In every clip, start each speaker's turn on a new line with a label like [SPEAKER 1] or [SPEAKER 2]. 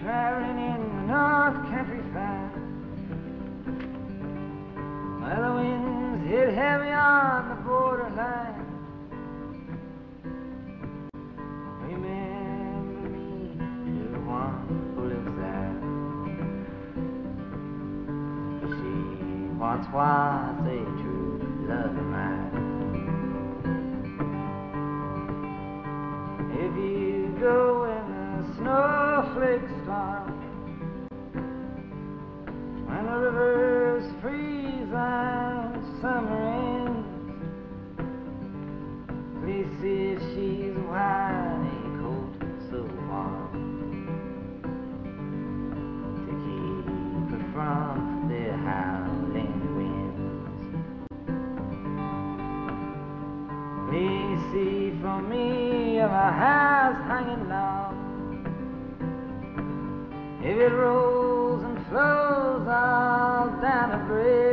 [SPEAKER 1] you're traveling in the North Country Fair, where the winds hit heavy on the borderline, remember me to the one who lives there. She once was a true love of mine. If she's wearing a coat so warm to keep her from the howling winds. For me hanging low. If it rolls and flows all down a bridge,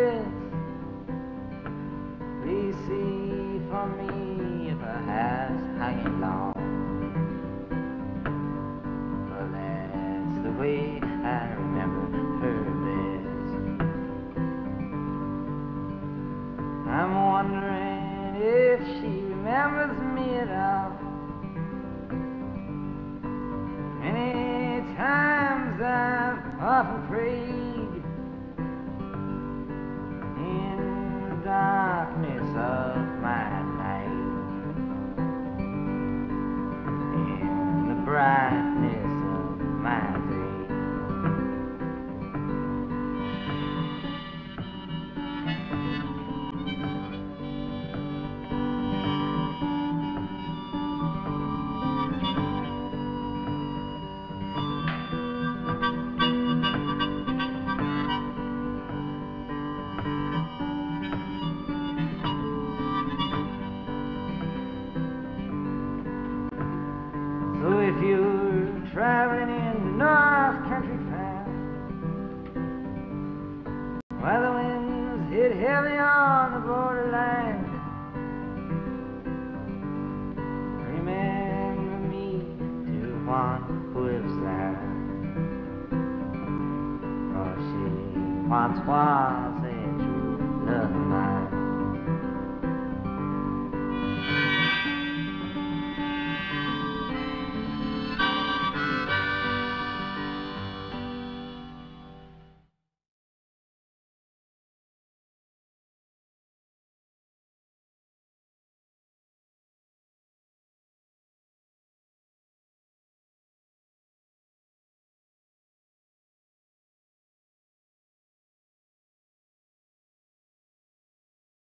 [SPEAKER 1] if she remembers me at all. Many times I've often prayed traveling in the North Country Fair, where the winds hit heavy on the borderline, remember me to who lives there. For she once was